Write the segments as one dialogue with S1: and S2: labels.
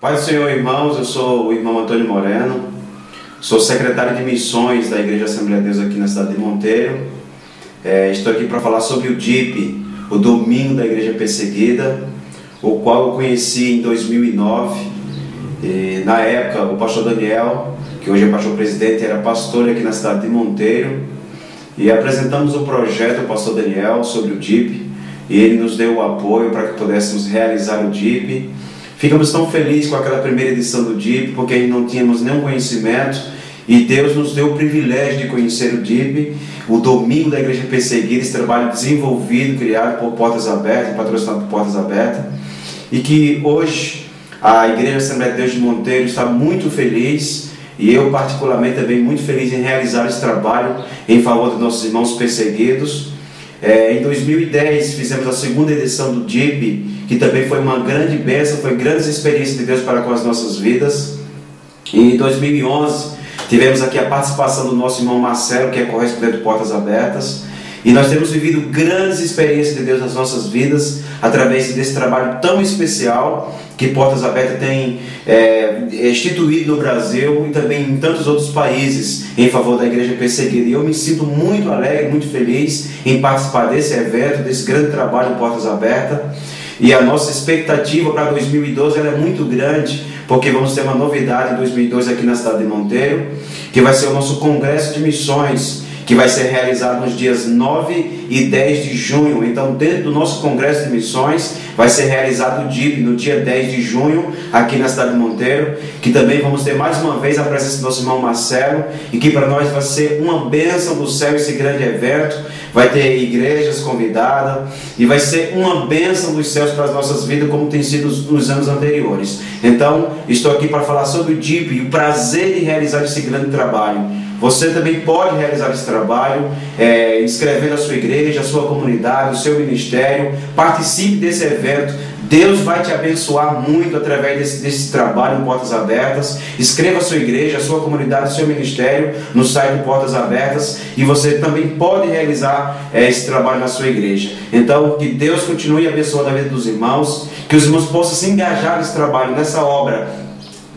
S1: Pai do Senhor, irmãos, eu sou o irmão Antônio Moreno, sou secretário de missões da Igreja Assembleia de Deus aqui na cidade de Monteiro. É, estou aqui para falar sobre o DIP, o Domingo da Igreja Perseguida, o qual eu conheci em 2009. E, na época, o pastor Daniel, que hoje é pastor presidente, era pastor aqui na cidade de Monteiro. E apresentamos o projeto ao pastor Daniel sobre o DIP, e ele nos deu o apoio para que pudéssemos realizar o DIP Ficamos tão felizes com aquela primeira edição do DIP, porque ainda não tínhamos nenhum conhecimento e Deus nos deu o privilégio de conhecer o DIP, o Domingo da Igreja Perseguida, esse trabalho desenvolvido, criado por Portas Abertas, patrocinado por Portas Abertas, e que hoje a Igreja Assembleia de Deus de Monteiro está muito feliz e eu particularmente também muito feliz em realizar esse trabalho em favor dos nossos irmãos perseguidos. É, em 2010 fizemos a segunda edição do DIP, que também foi uma grande bênção, foi grandes experiências de Deus para com as nossas vidas. E em 2011 tivemos aqui a participação do nosso irmão Marcelo, que é correspondente de Portas Abertas. E nós temos vivido grandes experiências de Deus nas nossas vidas através desse trabalho tão especial que Portas Abertas tem é, instituído no Brasil e também em tantos outros países em favor da igreja perseguida. E eu me sinto muito alegre, muito feliz em participar desse evento, desse grande trabalho Portas Abertas. E a nossa expectativa para 2012 é muito grande, porque vamos ter uma novidade em 2012 aqui na cidade de Monteiro, que vai ser o nosso congresso de missões que vai ser realizado nos dias 9 e 10 de junho. Então, dentro do nosso Congresso de Missões, vai ser realizado o DIP no dia 10 de junho, aqui na cidade de Monteiro, que também vamos ter mais uma vez a presença do nosso irmão Marcelo, e que para nós vai ser uma bênção do céu esse grande evento. Vai ter igrejas convidadas, e vai ser uma bênção dos céus para as nossas vidas, como tem sido nos anos anteriores. Então, estou aqui para falar sobre o DIP e o prazer de realizar esse grande trabalho. Você também pode realizar esse trabalho, é, inscrevendo a sua igreja, a sua comunidade, o seu ministério. Participe desse evento. Deus vai te abençoar muito através desse, desse trabalho em Portas Abertas. Escreva a sua igreja, a sua comunidade, o seu ministério no site Portas Abertas e você também pode realizar é, esse trabalho na sua igreja. Então, que Deus continue abençoando a vida dos irmãos, que os irmãos possam se engajar nesse trabalho, nessa obra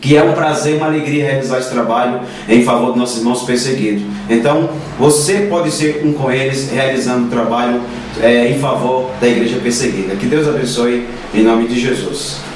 S1: que é um prazer, uma alegria realizar esse trabalho em favor dos nossos irmãos perseguidos. Então, você pode ser um com eles realizando o trabalho é, em favor da igreja perseguida. Que Deus abençoe em nome de Jesus.